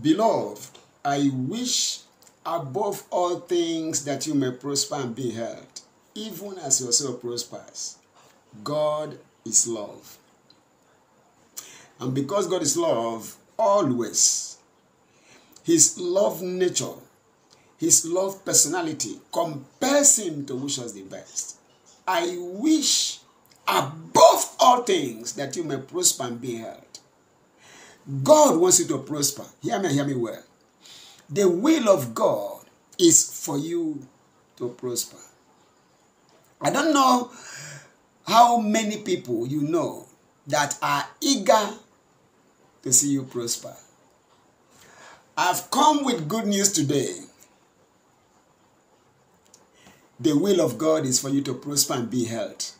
Beloved, I wish above all things that you may prosper and be health, even as your soul prospers. God is love. And because God is love, always, his love nature, his love personality compels him to wish us the best. I wish above all things that you may prosper and be health. God wants you to prosper. Hear me, hear me well. The will of God is for you to prosper. I don't know how many people you know that are eager to see you prosper. I've come with good news today. The will of God is for you to prosper and be healthy.